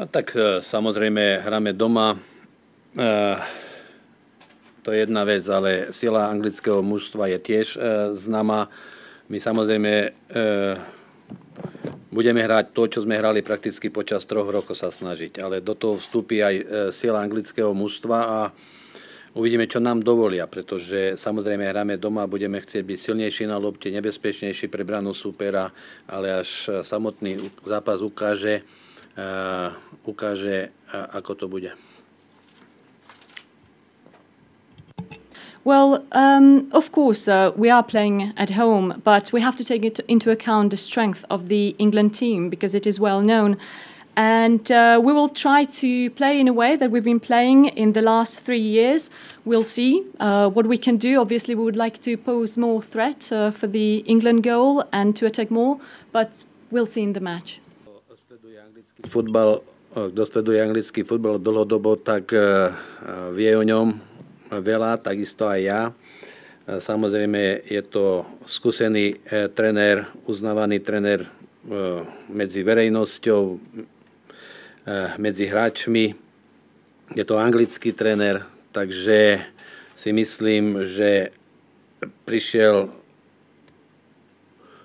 No, tak e, samozrejme hráme doma. E, to je jedna vec, ale sila anglického mužstva je tiež e, známa. My samozrejme budeme hrať to, čo sme hrali prakticky počas troch rokov sa snažiť, ale do toho vstúpi aj sila anglického mužstva a uvidíme, čo nám dovolia, pretože samozrejme hráme doma, budeme chcieť byť silnejší na lopte, nebezpečnejší pre branu supera, ale až samotný zápas ukáže, ukáže, uh, ako to bude. Well, um, of course, uh, we are playing at home, but we have to take into account the strength of the England team because it is well known. And uh, we will try to play in a way that we've been playing in the last three years. We'll see uh, what we can do. Obviously, we would like to pose more threat uh, for the England goal and to attack more, but we'll see in the match. Futbal, kto sleduje anglický futbal dlhodobo, tak vie o ňom veľa, takisto aj ja. Samozrejme je to skúsený trenér, uznávaný trenér medzi verejnosťou, medzi hráčmi. Je to anglický trenér, takže si myslím, že prišiel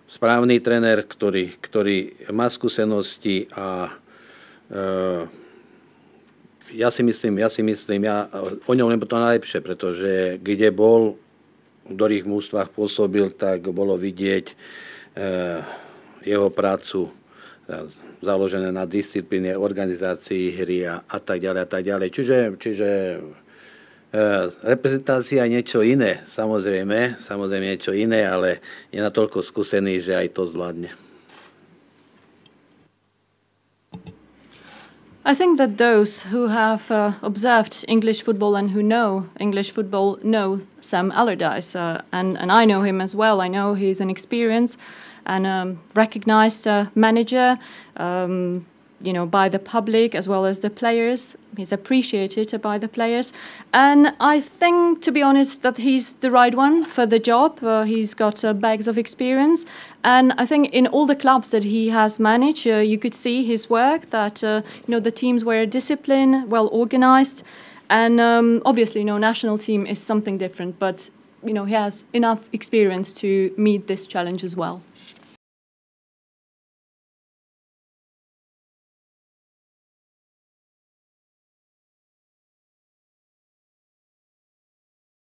správny trenér, ktorý, ktorý má skúsenosti a ja si myslím, ja si myslím, ja o ňom len to najlepšie, pretože kde bol, v ktorých mústvách pôsobil, tak bolo vidieť e, jeho prácu e, založené na disciplíne, organizácii hry a, a tak ďalej a tak ďalej. Čiže, čiže e, reprezentácia je niečo iné, samozrejme, samozrejme niečo iné, ale je natoľko skúsený, že aj to zvládne. I think that those who have uh, observed English football and who know English football know Sam Allardyce, uh, and, and I know him as well. I know he's an experienced and um, recognized uh, manager. Um, you know, by the public as well as the players. He's appreciated by the players. And I think, to be honest, that he's the right one for the job. Uh, he's got uh, bags of experience. And I think in all the clubs that he has managed, uh, you could see his work, that, uh, you know, the teams were disciplined, well organized. And um, obviously, you know, national team is something different, but, you know, he has enough experience to meet this challenge as well.